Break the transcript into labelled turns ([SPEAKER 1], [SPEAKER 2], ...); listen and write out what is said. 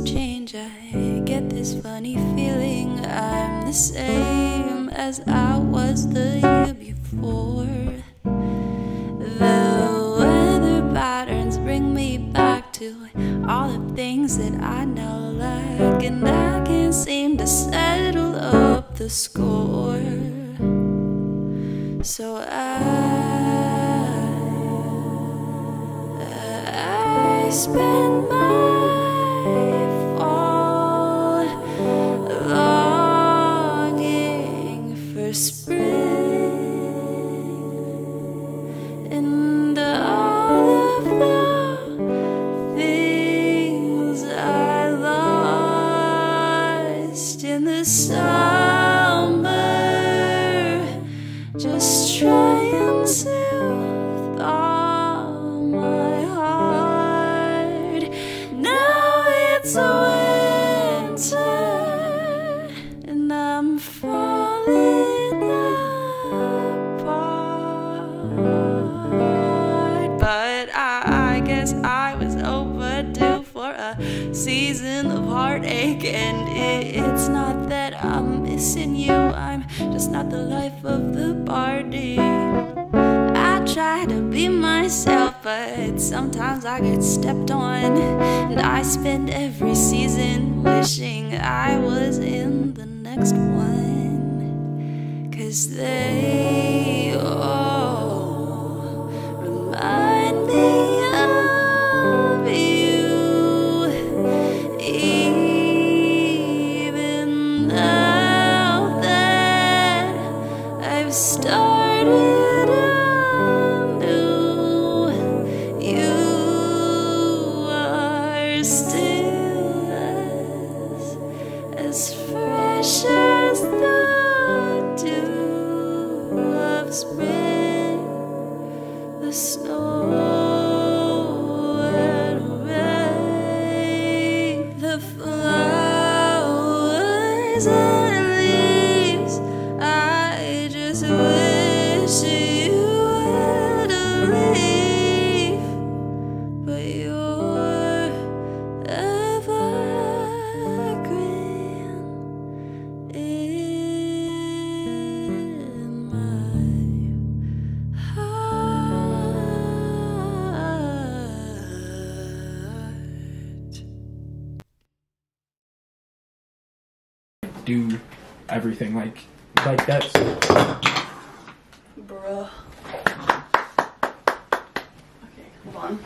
[SPEAKER 1] change. I get this funny feeling I'm the same as I was the year before. The weather patterns bring me back to all the things that I now lack, and I can't seem to settle up the score. So I, I spend my summer. Just try and heartache, and it's not that I'm missing you. I'm just not the life of the party. I try to be myself, but sometimes I get stepped on. And I spend every season wishing I was in the next one. Cause they started anew, you are still as, as fresh as the dew of spring,
[SPEAKER 2] do everything like like that's
[SPEAKER 1] Bruh. Okay, hold on.